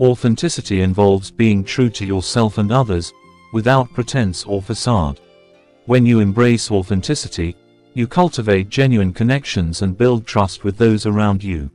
Authenticity involves being true to yourself and others, without pretense or facade. When you embrace authenticity, you cultivate genuine connections and build trust with those around you.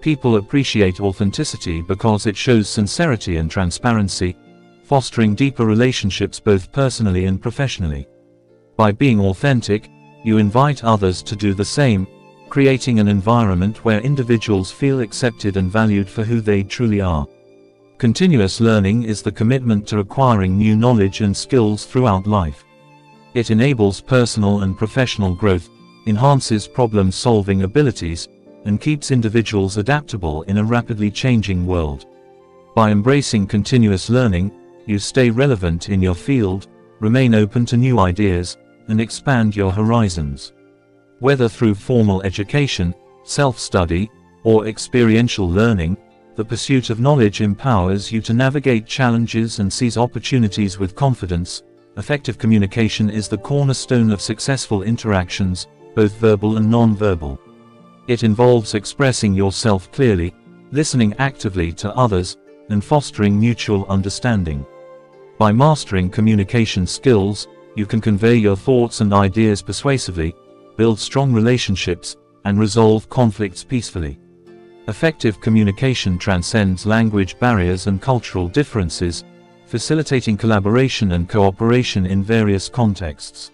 People appreciate authenticity because it shows sincerity and transparency, fostering deeper relationships both personally and professionally. By being authentic, you invite others to do the same, creating an environment where individuals feel accepted and valued for who they truly are. Continuous learning is the commitment to acquiring new knowledge and skills throughout life. It enables personal and professional growth, enhances problem-solving abilities, and keeps individuals adaptable in a rapidly changing world. By embracing continuous learning, you stay relevant in your field, remain open to new ideas, and expand your horizons. Whether through formal education, self-study, or experiential learning, the pursuit of knowledge empowers you to navigate challenges and seize opportunities with confidence. Effective communication is the cornerstone of successful interactions, both verbal and non-verbal. It involves expressing yourself clearly, listening actively to others, and fostering mutual understanding. By mastering communication skills, you can convey your thoughts and ideas persuasively, build strong relationships, and resolve conflicts peacefully. Effective communication transcends language barriers and cultural differences, facilitating collaboration and cooperation in various contexts.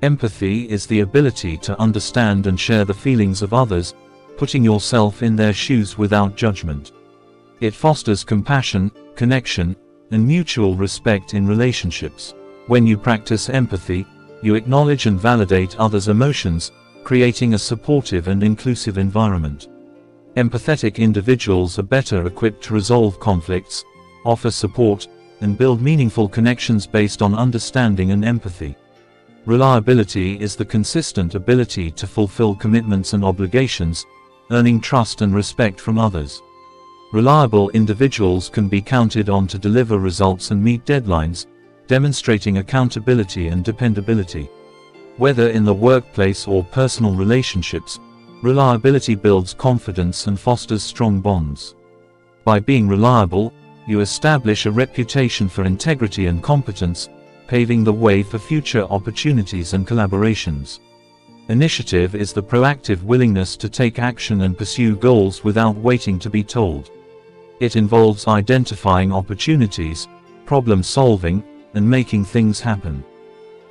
Empathy is the ability to understand and share the feelings of others, putting yourself in their shoes without judgment. It fosters compassion, connection, and mutual respect in relationships. When you practice empathy, you acknowledge and validate others' emotions, creating a supportive and inclusive environment. Empathetic individuals are better equipped to resolve conflicts, offer support, and build meaningful connections based on understanding and empathy. Reliability is the consistent ability to fulfill commitments and obligations, earning trust and respect from others. Reliable individuals can be counted on to deliver results and meet deadlines, demonstrating accountability and dependability. Whether in the workplace or personal relationships, Reliability builds confidence and fosters strong bonds. By being reliable, you establish a reputation for integrity and competence, paving the way for future opportunities and collaborations. Initiative is the proactive willingness to take action and pursue goals without waiting to be told. It involves identifying opportunities, problem solving, and making things happen.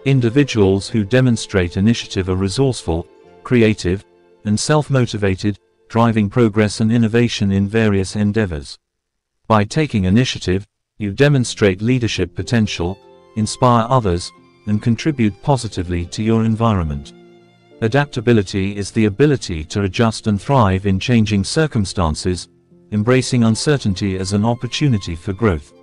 Individuals who demonstrate initiative are resourceful, creative, and self-motivated, driving progress and innovation in various endeavors. By taking initiative, you demonstrate leadership potential, inspire others, and contribute positively to your environment. Adaptability is the ability to adjust and thrive in changing circumstances, embracing uncertainty as an opportunity for growth.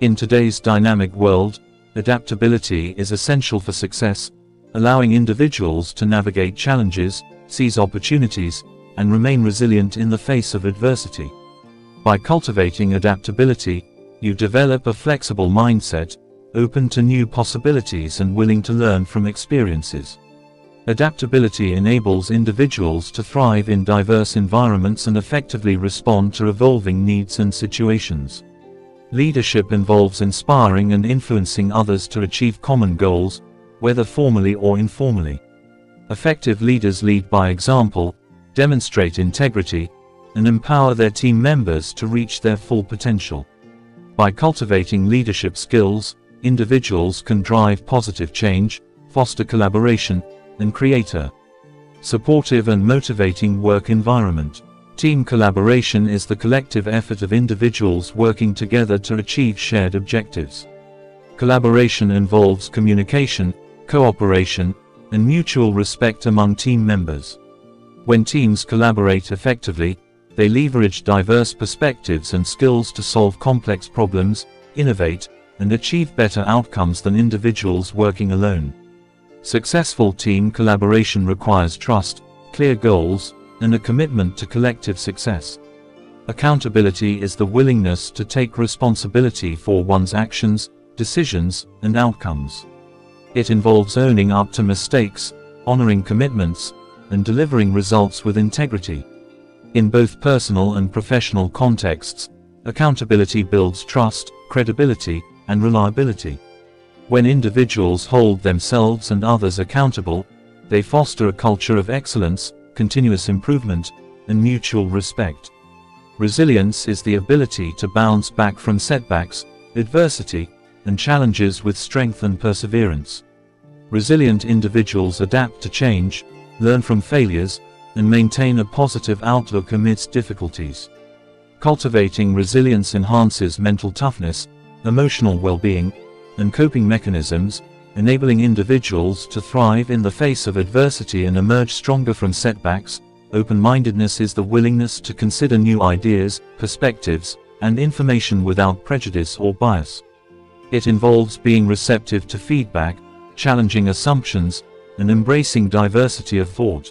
In today's dynamic world, adaptability is essential for success, allowing individuals to navigate challenges, seize opportunities, and remain resilient in the face of adversity. By cultivating adaptability, you develop a flexible mindset, open to new possibilities and willing to learn from experiences. Adaptability enables individuals to thrive in diverse environments and effectively respond to evolving needs and situations. Leadership involves inspiring and influencing others to achieve common goals, whether formally or informally. Effective leaders lead by example, demonstrate integrity, and empower their team members to reach their full potential. By cultivating leadership skills, individuals can drive positive change, foster collaboration, and create a supportive and motivating work environment. Team collaboration is the collective effort of individuals working together to achieve shared objectives. Collaboration involves communication, cooperation, and mutual respect among team members. When teams collaborate effectively, they leverage diverse perspectives and skills to solve complex problems, innovate, and achieve better outcomes than individuals working alone. Successful team collaboration requires trust, clear goals, and a commitment to collective success. Accountability is the willingness to take responsibility for one's actions, decisions, and outcomes. It involves owning up to mistakes, honoring commitments, and delivering results with integrity. In both personal and professional contexts, accountability builds trust, credibility, and reliability. When individuals hold themselves and others accountable, they foster a culture of excellence, continuous improvement, and mutual respect. Resilience is the ability to bounce back from setbacks, adversity, and challenges with strength and perseverance. Resilient individuals adapt to change, learn from failures, and maintain a positive outlook amidst difficulties. Cultivating resilience enhances mental toughness, emotional well-being, and coping mechanisms, enabling individuals to thrive in the face of adversity and emerge stronger from setbacks. Open-mindedness is the willingness to consider new ideas, perspectives, and information without prejudice or bias. It involves being receptive to feedback, challenging assumptions, and embracing diversity of thought.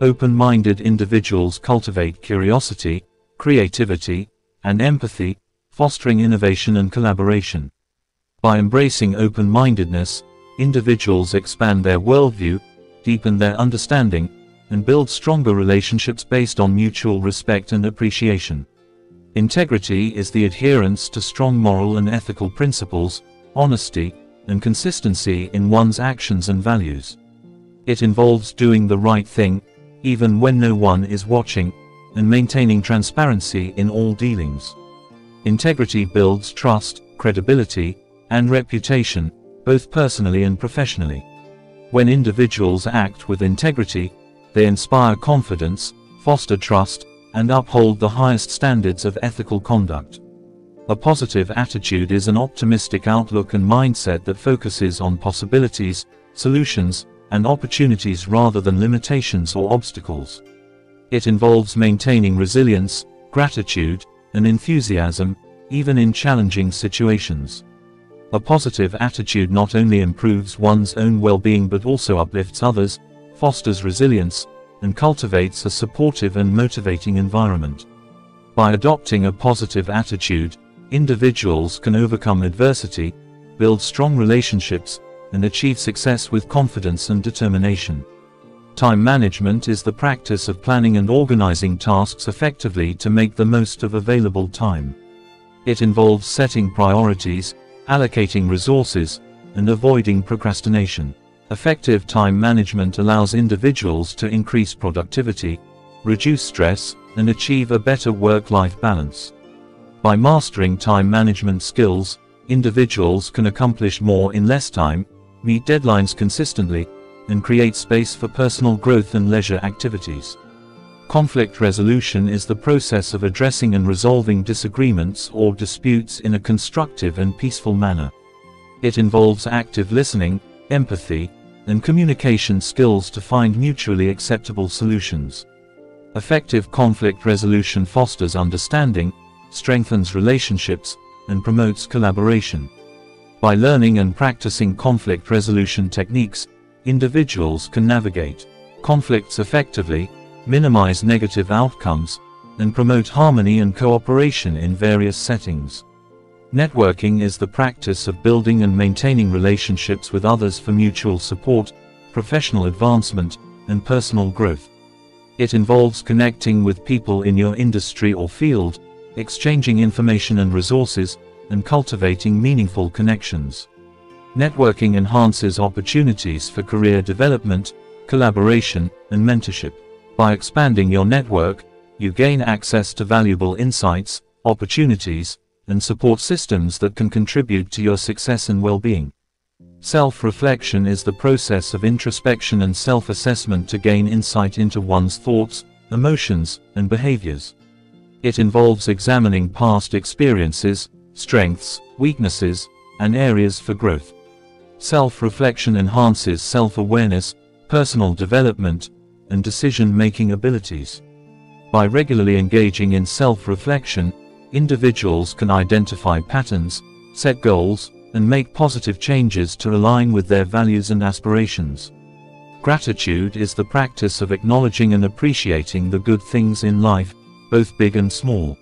Open-minded individuals cultivate curiosity, creativity, and empathy, fostering innovation and collaboration. By embracing open-mindedness, individuals expand their worldview, deepen their understanding, and build stronger relationships based on mutual respect and appreciation. Integrity is the adherence to strong moral and ethical principles, honesty, and consistency in one's actions and values. It involves doing the right thing, even when no one is watching, and maintaining transparency in all dealings. Integrity builds trust, credibility, and reputation, both personally and professionally. When individuals act with integrity, they inspire confidence, foster trust, and uphold the highest standards of ethical conduct. A positive attitude is an optimistic outlook and mindset that focuses on possibilities, solutions, and opportunities rather than limitations or obstacles. It involves maintaining resilience, gratitude, and enthusiasm, even in challenging situations. A positive attitude not only improves one's own well-being but also uplifts others, fosters resilience, and cultivates a supportive and motivating environment. By adopting a positive attitude, individuals can overcome adversity, build strong relationships, and achieve success with confidence and determination. Time management is the practice of planning and organizing tasks effectively to make the most of available time. It involves setting priorities, allocating resources, and avoiding procrastination. Effective time management allows individuals to increase productivity, reduce stress, and achieve a better work-life balance. By mastering time management skills, individuals can accomplish more in less time, meet deadlines consistently, and create space for personal growth and leisure activities. Conflict resolution is the process of addressing and resolving disagreements or disputes in a constructive and peaceful manner. It involves active listening, empathy, and communication skills to find mutually acceptable solutions. Effective conflict resolution fosters understanding, strengthens relationships, and promotes collaboration. By learning and practicing conflict resolution techniques, individuals can navigate conflicts effectively, minimize negative outcomes, and promote harmony and cooperation in various settings. Networking is the practice of building and maintaining relationships with others for mutual support, professional advancement, and personal growth. It involves connecting with people in your industry or field, exchanging information and resources, and cultivating meaningful connections. Networking enhances opportunities for career development, collaboration, and mentorship. By expanding your network, you gain access to valuable insights, opportunities, and support systems that can contribute to your success and well-being. Self-reflection is the process of introspection and self-assessment to gain insight into one's thoughts, emotions, and behaviors. It involves examining past experiences, strengths, weaknesses, and areas for growth. Self-reflection enhances self-awareness, personal development, and decision-making abilities. By regularly engaging in self-reflection, individuals can identify patterns, set goals, and make positive changes to align with their values and aspirations. Gratitude is the practice of acknowledging and appreciating the good things in life, both big and small.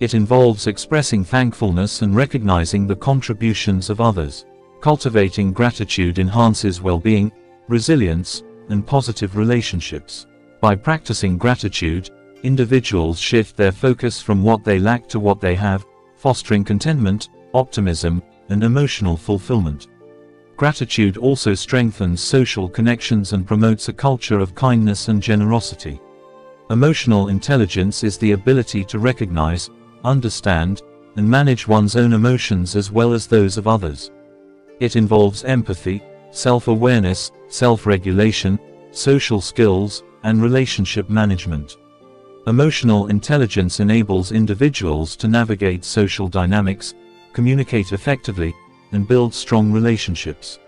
It involves expressing thankfulness and recognizing the contributions of others. Cultivating gratitude enhances well-being, resilience, and positive relationships. By practicing gratitude, individuals shift their focus from what they lack to what they have, fostering contentment, optimism, and emotional fulfillment. Gratitude also strengthens social connections and promotes a culture of kindness and generosity. Emotional intelligence is the ability to recognize, understand, and manage one's own emotions as well as those of others. It involves empathy, self-awareness, self-regulation, social skills, and relationship management. Emotional intelligence enables individuals to navigate social dynamics, communicate effectively, and build strong relationships.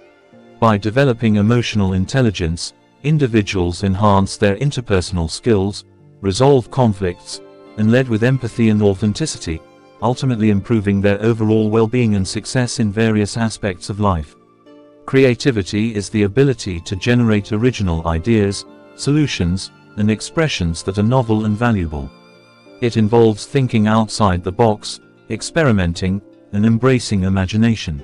By developing emotional intelligence, individuals enhance their interpersonal skills, resolve conflicts, and lead with empathy and authenticity, ultimately improving their overall well-being and success in various aspects of life. Creativity is the ability to generate original ideas, solutions, and expressions that are novel and valuable. It involves thinking outside the box, experimenting, and embracing imagination.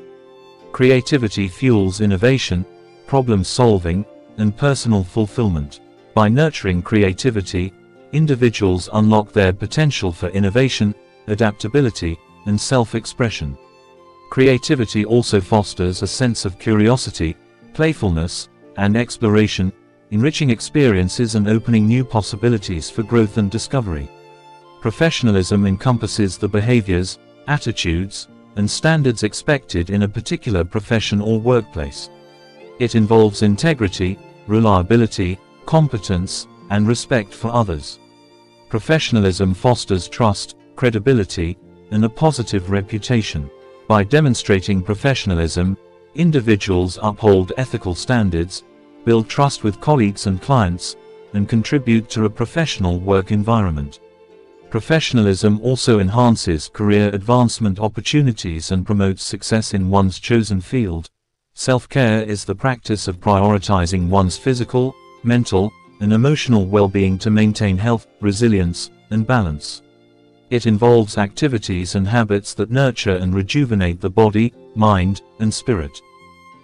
Creativity fuels innovation, problem solving, and personal fulfillment. By nurturing creativity, individuals unlock their potential for innovation, adaptability, and self-expression. Creativity also fosters a sense of curiosity, playfulness, and exploration, enriching experiences and opening new possibilities for growth and discovery. Professionalism encompasses the behaviors, attitudes, and standards expected in a particular profession or workplace. It involves integrity, reliability, competence, and respect for others. Professionalism fosters trust, credibility, and a positive reputation. By demonstrating professionalism, individuals uphold ethical standards, build trust with colleagues and clients, and contribute to a professional work environment. Professionalism also enhances career advancement opportunities and promotes success in one's chosen field. Self-care is the practice of prioritizing one's physical, mental, and emotional well-being to maintain health, resilience, and balance. It involves activities and habits that nurture and rejuvenate the body, mind, and spirit.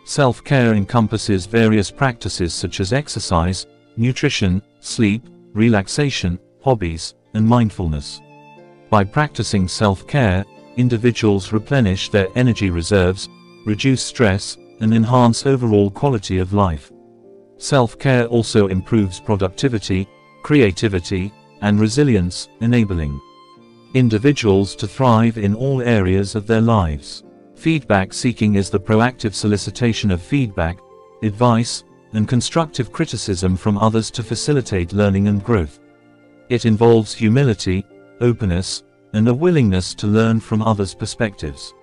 Self-care encompasses various practices such as exercise, nutrition, sleep, relaxation, hobbies, and mindfulness. By practicing self-care, individuals replenish their energy reserves, reduce stress, and enhance overall quality of life. Self-care also improves productivity, creativity, and resilience, enabling individuals to thrive in all areas of their lives. Feedback seeking is the proactive solicitation of feedback, advice, and constructive criticism from others to facilitate learning and growth. It involves humility, openness, and a willingness to learn from others' perspectives.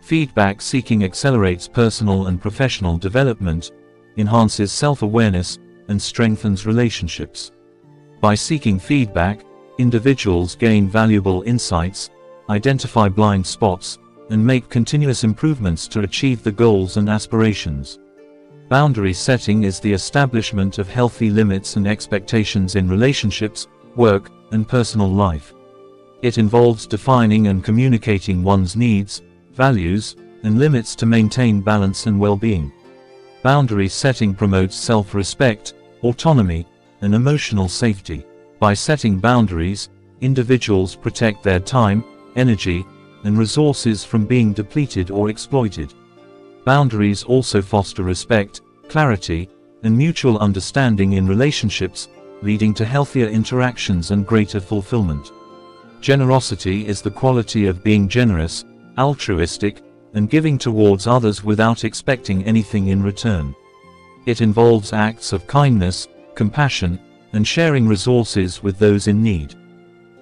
Feedback seeking accelerates personal and professional development, enhances self-awareness, and strengthens relationships. By seeking feedback, individuals gain valuable insights, identify blind spots, and make continuous improvements to achieve the goals and aspirations. Boundary setting is the establishment of healthy limits and expectations in relationships, work, and personal life. It involves defining and communicating one's needs, values, and limits to maintain balance and well-being. Boundary setting promotes self-respect, autonomy, and emotional safety. By setting boundaries, individuals protect their time, energy, and resources from being depleted or exploited. Boundaries also foster respect, clarity, and mutual understanding in relationships, leading to healthier interactions and greater fulfillment. Generosity is the quality of being generous, altruistic, and giving towards others without expecting anything in return. It involves acts of kindness, compassion, and sharing resources with those in need.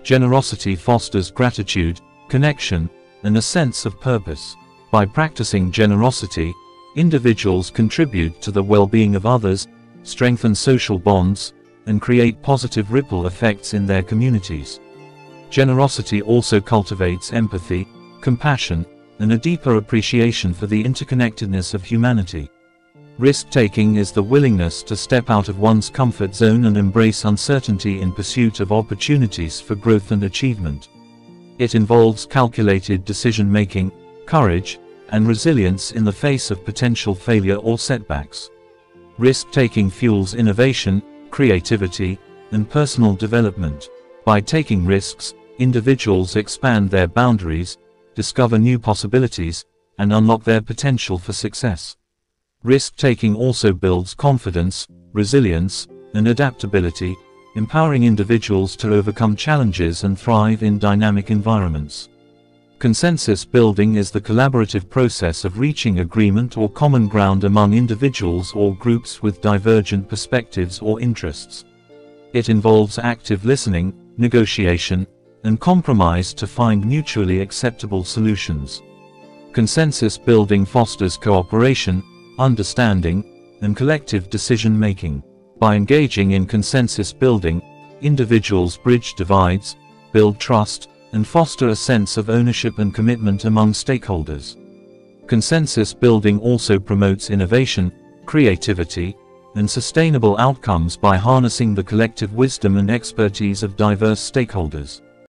Generosity fosters gratitude, connection, and a sense of purpose. By practicing generosity, individuals contribute to the well-being of others, strengthen social bonds, and create positive ripple effects in their communities. Generosity also cultivates empathy, compassion, and a deeper appreciation for the interconnectedness of humanity. Risk-taking is the willingness to step out of one's comfort zone and embrace uncertainty in pursuit of opportunities for growth and achievement. It involves calculated decision-making, courage, and resilience in the face of potential failure or setbacks. Risk-taking fuels innovation, creativity, and personal development. By taking risks, individuals expand their boundaries, discover new possibilities, and unlock their potential for success. Risk-taking also builds confidence, resilience, and adaptability, empowering individuals to overcome challenges and thrive in dynamic environments. Consensus building is the collaborative process of reaching agreement or common ground among individuals or groups with divergent perspectives or interests. It involves active listening, negotiation, and compromise to find mutually acceptable solutions. Consensus building fosters cooperation, understanding, and collective decision-making. By engaging in consensus building, individuals bridge divides, build trust, and foster a sense of ownership and commitment among stakeholders. Consensus building also promotes innovation, creativity, and sustainable outcomes by harnessing the collective wisdom and expertise of diverse stakeholders.